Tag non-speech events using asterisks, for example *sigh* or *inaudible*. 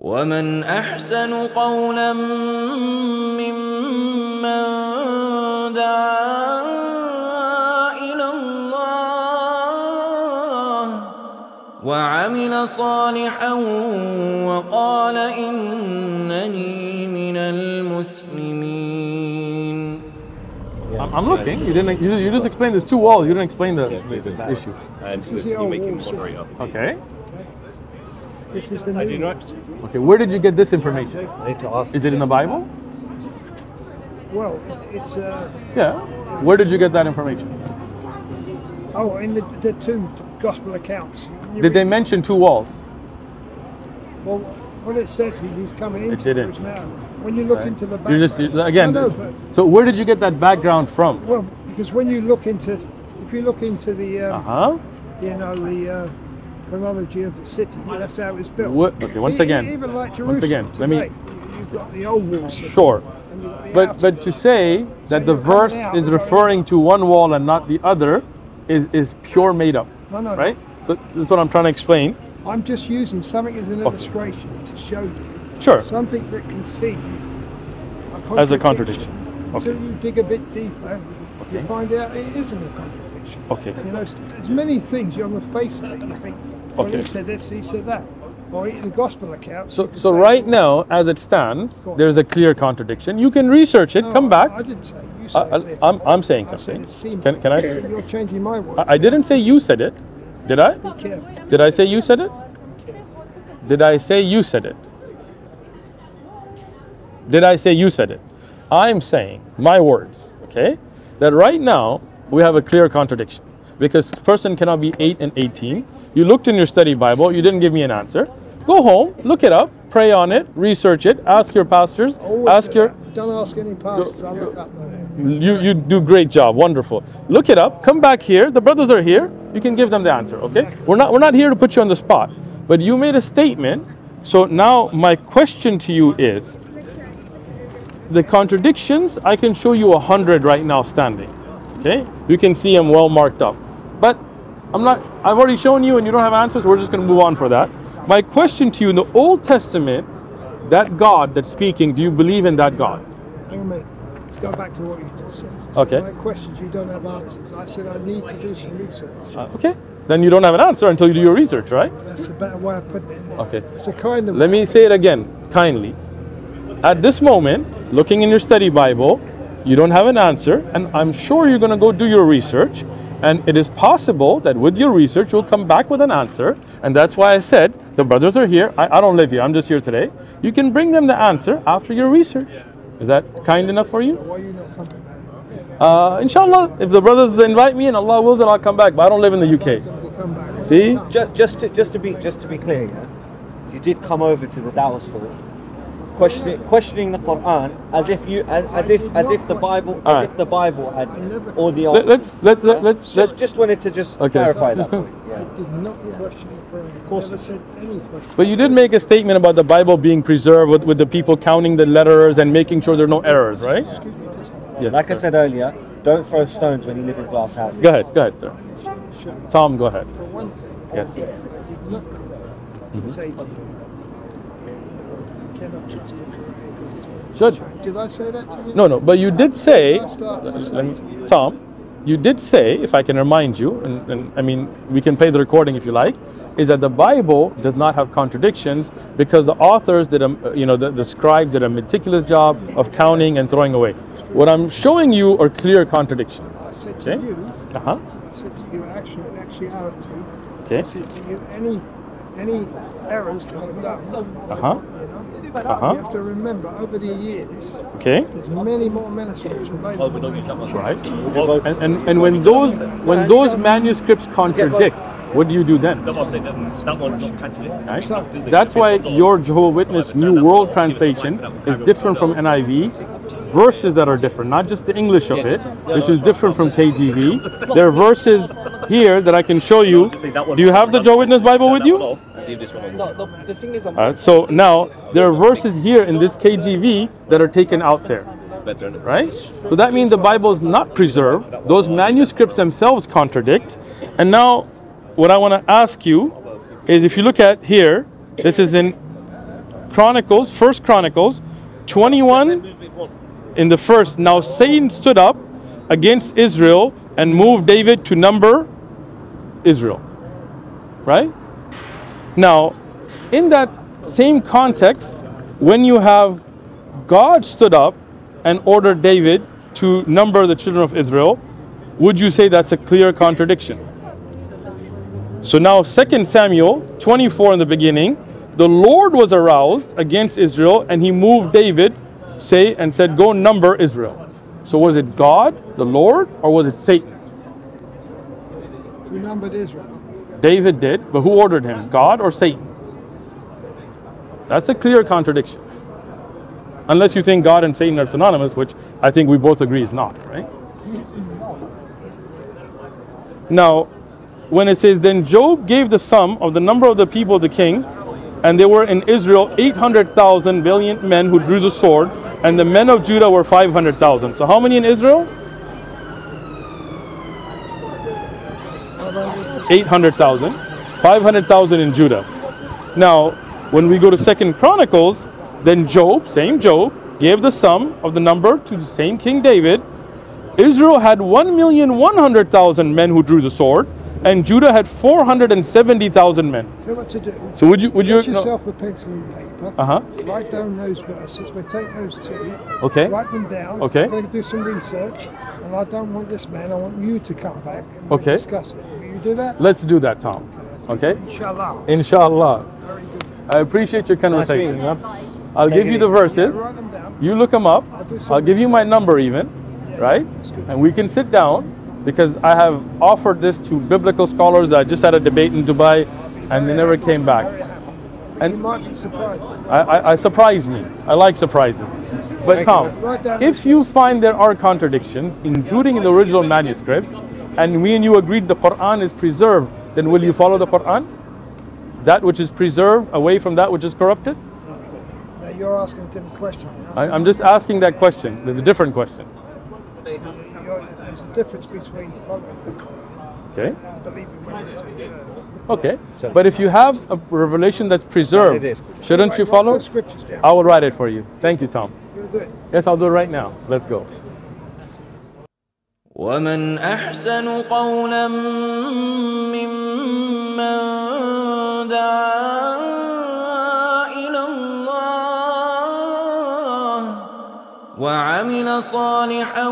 ومن احسن قولا ممن دعا إلى الله وعمل صالحا وقال انني من المسلمين I'm, I'm looking. You didn't. You, you just explained there's two walls. You didn't explain the, the issue. And the you old make him wall city. moderator? Okay. This is the I new do not. Okay. Where did you get this information? I need to ask. Is it in the Bible? Well, it's uh, Yeah. Where did you get that information? oh, in the, the two gospel accounts. You Did they read- mention two walls? Well, what it says is he's coming into didn't. Jerusalem now. When you look into the You background, just again. No, no, but, So where did you get that background from? well, because when you look into, if you look into the, Uh um, huh. you know, the uh, chronology of the city, that's how it's built. What- okay, once E- again, even like Jerusalem once again, let me- you've got the old wall Sure. and you've got the But but to say that the verse is referring to one wall and not the other is is pure made up, No, no, right? So that's what I'm trying to explain. I'm just using something as an Okay. illustration to show you Sure. something that can seem As a contradiction. Until Okay. you dig a bit deeper, you find out it isn't a contradiction. Okay. You know, there's many things you're on the face of it you think, Okay. he said this, he said that. Or the gospel account. So so right now, as it stands, there's a clear contradiction. You can research it. Come back. I didn't say. You said I, it. I'm I'm saying I something. Can can I? You're changing my words. I I didn't say you said it. Did I? Be careful. Did I say you said it? Did I say you said it? Did I say you said it? I'm saying my words, okay? That right now we have a clear contradiction because person cannot be 8 and 18. You looked in your study Bible, you didn't give me an answer. Go home, look it up, pray on it, research it, ask your pastors, Always ask do your. Don't ask any pastors. I'll look up you you do great job wonderful look it up come back here the brothers are here you can give them the answer okay we're not we're not here to put you on the spot but you made a statement so now my question to you is the contradictions i can show you a hundred right now standing okay you can see them well marked up but i'm not i've already shown you and you don't have answers we're just going to move on for that my question to you in the old testament that god that's speaking do you believe in that god Hang on a minute. Let's go back to what you just said. Okay. My questions, you don't have answers. I said I need to do some research. Uh, okay then you don't have an answer until you do your research right That's a better way of putting it. Okay. It's a kind of. Let me say it again, kindly. At this moment, looking in your study Bible, you don't have an answer, and I'm sure you're going to go do your research. And it is possible that with your research, you'll come back with an answer. And that's why I said the brothers are here. I, I don't live here, I'm just here today. You can bring them the answer after your research. Is that kind enough for you? Why are you not coming back? Uh, inshallah, if the brothers invite me and Allah wills, then I'll come back. But I don't live in the UK. You come back. See? Just, just to just to be just to be clear, yeah, you did come over to the Dawah store, questioning questioning the Quran as if you as, as if as if the Bible as Alright. if the Bible had all the Let, answers. let's let, let, let's just, let's just wanted to just Okay. clarify that *laughs* point. I Yeah. did not question the Quran. Of course Never said any question. But you did make a statement about the Bible being preserved with, with the people counting the letters and making sure there are no errors, right? Excuse me, Yes. Like I said earlier, don't throw stones when you live in glass houses. Go ahead, go ahead, sir. sure. Tom, go ahead. For one thing, Yes. I did not correct. Mm-hmm. Say to you, you cannot trust the Quran. Judge. Did I say that to you? No, no, but you did say, Did I start to say let me, Tom, you did say, if I can remind you, and, and I mean, we can play the recording if you like, is that the Bible does not have contradictions because the authors did a, you know, the, the scribe did a meticulous job of counting and throwing away. What I'm showing you are clear contradictions. I said to Okay. you, Uh huh. I said to you, actually, actuality. Okay. I said to you, any any errors that were done, Uh huh. you Uh-huh. you have to remember over the years, Okay. there's many more manuscripts available. than you Right. check. And, and, and when those when those manuscripts contradict, what do you do then? That one's not contradicting. Right? That's why your Jehovah Witness New World Translation is different from NIV. Verses that are different, not just the English of it, which is different from KJV. There are verses here that I can show you. Do you have the Jehovah Witness Bible with you? All Leave this one on. No, the, the thing is, I'm right. So now there are verses here in this KJV that are taken out there. Better. right? So that means the Bible is not preserved. Those manuscripts themselves contradict. And now, what I want to ask you is if you look at here, this is in Chronicles, First Chronicles, 21 in the first. Now Satan stood up against Israel and moved David to number Israel. Right? Now, in that same context, when you have God stood up and ordered David to number the children of Israel, would you say that's a clear contradiction? So now 2 Samuel 24 in the beginning, the Lord was aroused against Israel and he moved David, say, and said, Go number Israel. So was it God, the Lord, or was it Satan? We numbered Israel. David did, but who ordered him? God or Satan? That's a clear contradiction. Unless you think God and Satan are synonymous, which I think we both agree is not, right? Now, when it says, Then Job gave the sum of the number of the people of the king, and there were in Israel 800,000 valiant men who drew the sword, and the men of Judah were 500,000. So, how many in Israel? 800,000. 500,000 in Judah. Now, when we go to Second Chronicles, then Job, same Job, gave the sum of the number to the same King David. Israel had 1,100,000 men who drew the sword, and Judah had 470,000 men. Tell you what to do. So would you would you Get yourself a pencil and paper. Uh huh. Write down those verses. We take those two. Okay. Write them down. Okay. I'm going to do some research, and I don't want this man. I want you to come back and Okay. discuss it. Will you do that? Let's do that, Tom. Okay? Inshallah. Inshallah. Very good. I appreciate your Nice conversation. you. I'll Take give you the easy. verses. Write them down. You look them up. I'll do some I'll give you my number even, right? And we can sit down because I have offered this to biblical scholars. I just had a debate in Dubai and they never came back. And- you might be surprised. I, I, I surprise me. I like surprises. But Thank Tom, you. Write down if you find there are contradictions, including in the original manuscript, and we and you agreed the Quran is preserved, then will you follow the Quran? That which is preserved away from that which is corrupted? Now you're asking a different question. I, I'm just asking that question. There's a different question. There's a difference between following the Quran Okay? and believing what it's preserved. Okay. But if you have a revelation that's preserved, shouldn't you follow? those. I will write it for you. Thank you, Tom. You'll do it. Yes, I'll do it right now. Let's go. ومن أحسن قولا ممن دعا إلى الله وعمل صالحا